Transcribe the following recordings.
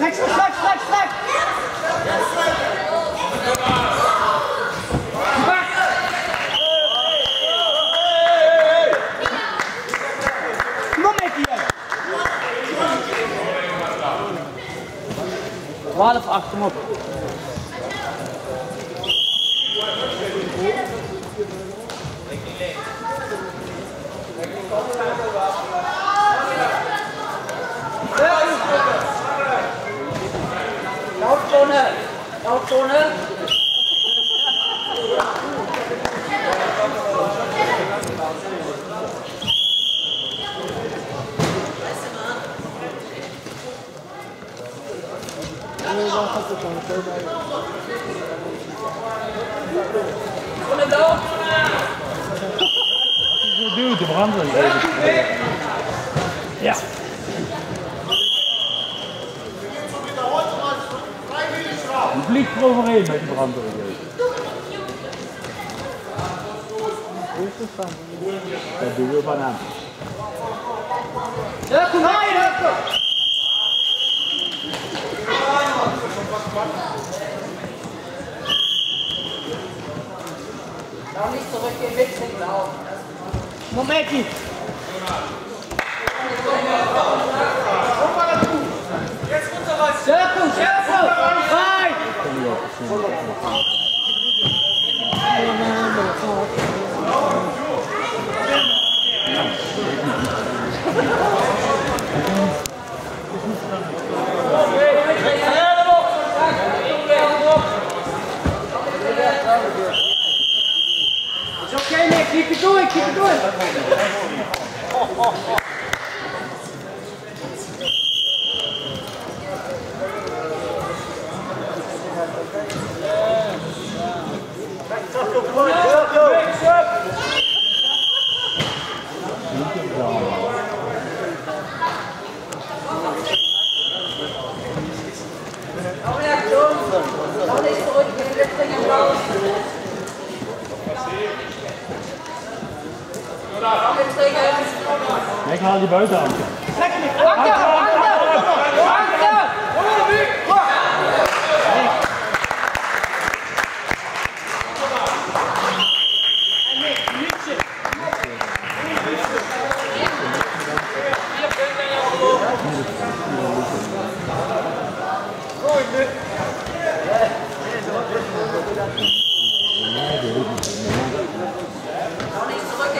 Strek, strek, strek, strek, strek! Bak! Kom op met die! 12 8, kom op. Brander Ja. Die vliegt eroverheen met die brander. Dat doen we van aan. Ja, kom maar! Nou niet wechseln, blau. Kom op Keep it going. Keep it going. Noch eine Aktion! Ik haal die buitenhand. Achter, achter! Achter! Noch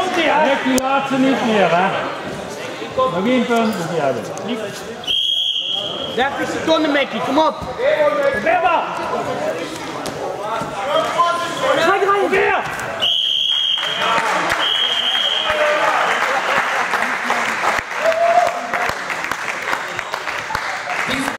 Komt die, Nek die laatste niet meer, hè. Nog één punt moet je hebben. 30 seconden, Mickey. Kom op. Ga draaien. Probeer!